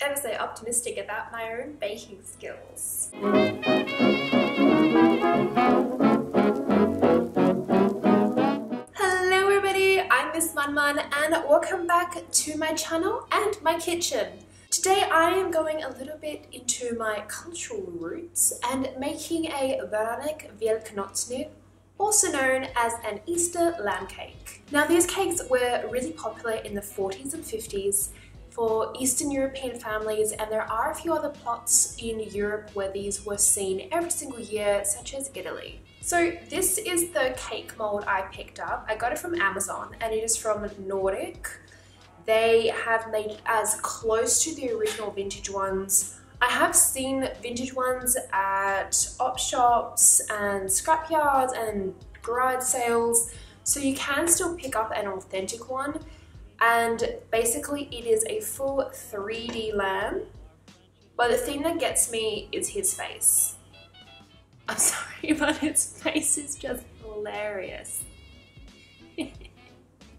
ever so optimistic about my own baking skills. Hello everybody, I'm Miss MonMon and welcome back to my channel and my kitchen. Today I am going a little bit into my cultural roots and making a Baranek Wielkanocny, also known as an Easter lamb cake. Now these cakes were really popular in the 40s and 50s for Eastern European families and there are a few other plots in Europe where these were seen every single year such as Italy. So this is the cake mold I picked up. I got it from Amazon and it is from Nordic they have made it as close to the original vintage ones. I have seen vintage ones at op shops and scrapyards and garage sales, so you can still pick up an authentic one. And basically, it is a full 3D lamb. But the thing that gets me is his face. I'm sorry, but his face is just hilarious.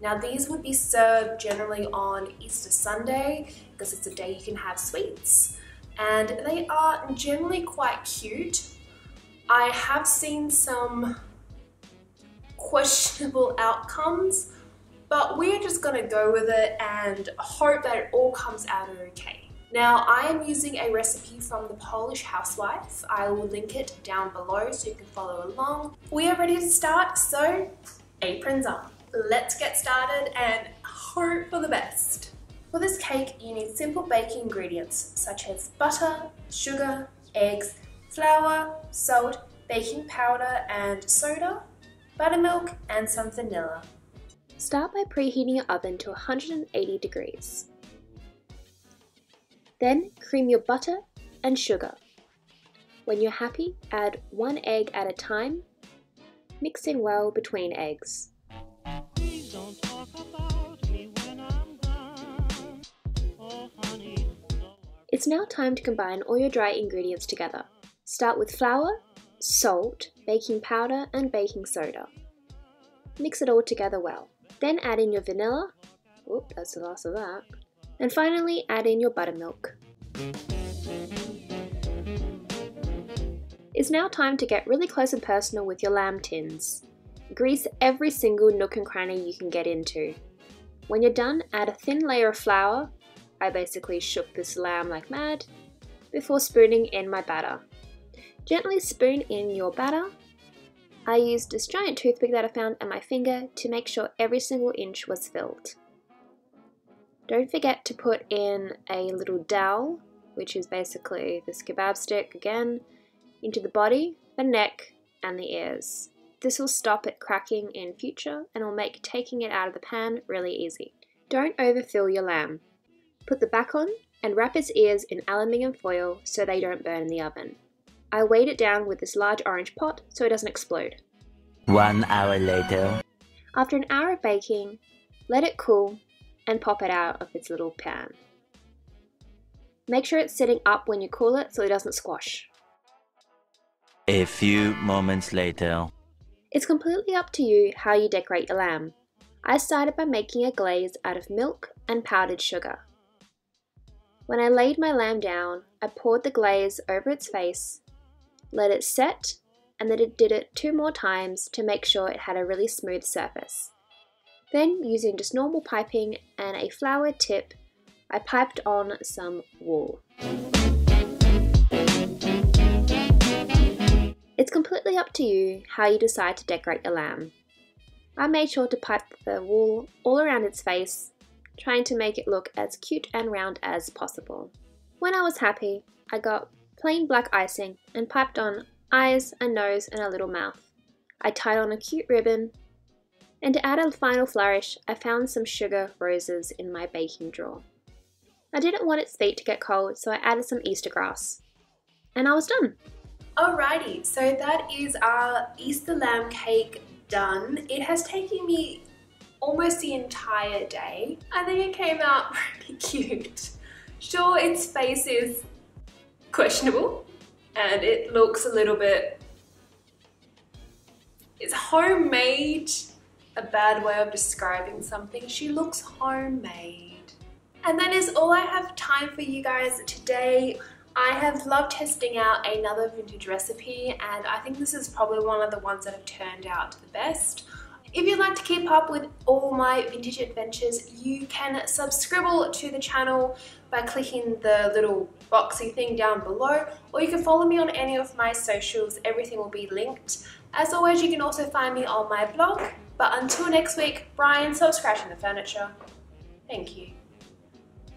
Now these would be served generally on Easter Sunday because it's a day you can have sweets and they are generally quite cute. I have seen some questionable outcomes but we're just gonna go with it and hope that it all comes out okay. Now I am using a recipe from the Polish Housewife. I will link it down below so you can follow along. We are ready to start so aprons on let's get started and hope for the best. For this cake, you need simple baking ingredients such as butter, sugar, eggs, flour, salt, baking powder and soda, buttermilk and some vanilla. Start by preheating your oven to 180 degrees. Then cream your butter and sugar. When you're happy, add one egg at a time, mixing well between eggs. It's now time to combine all your dry ingredients together. Start with flour, salt, baking powder and baking soda. Mix it all together well. Then add in your vanilla, Oop, that's the last of that. And finally add in your buttermilk. It's now time to get really close and personal with your lamb tins. Grease every single nook and cranny you can get into. When you're done, add a thin layer of flour I basically shook this lamb like mad before spooning in my batter. Gently spoon in your batter. I used this giant toothpick that I found on my finger to make sure every single inch was filled. Don't forget to put in a little dowel, which is basically this kebab stick again, into the body, the neck, and the ears. This will stop it cracking in future and will make taking it out of the pan really easy. Don't overfill your lamb. Put the back on and wrap its ears in aluminium foil so they don't burn in the oven. I weighed it down with this large orange pot so it doesn't explode. One hour later. After an hour of baking, let it cool and pop it out of its little pan. Make sure it's sitting up when you cool it so it doesn't squash. A few moments later. It's completely up to you how you decorate your lamb. I started by making a glaze out of milk and powdered sugar. When I laid my lamb down, I poured the glaze over its face, let it set, and then it did it two more times to make sure it had a really smooth surface. Then, using just normal piping and a flower tip, I piped on some wool. It's completely up to you how you decide to decorate your lamb. I made sure to pipe the wool all around its face trying to make it look as cute and round as possible. When I was happy, I got plain black icing and piped on eyes, a nose, and a little mouth. I tied on a cute ribbon, and to add a final flourish, I found some sugar roses in my baking drawer. I didn't want its feet to get cold, so I added some Easter grass. And I was done. Alrighty, so that is our Easter lamb cake done. It has taken me almost the entire day. I think it came out pretty cute. Sure, its face is questionable and it looks a little bit, it's homemade a bad way of describing something? She looks homemade. And that is all I have time for you guys today. I have loved testing out another vintage recipe and I think this is probably one of the ones that have turned out the best. If you'd like to keep up with all my vintage adventures, you can subscribe to the channel by clicking the little boxy thing down below, or you can follow me on any of my socials, everything will be linked. As always, you can also find me on my blog, but until next week, Brian, stop scratching the furniture. Thank you.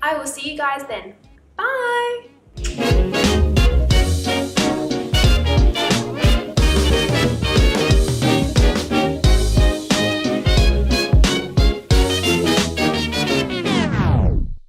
I will see you guys then. Bye!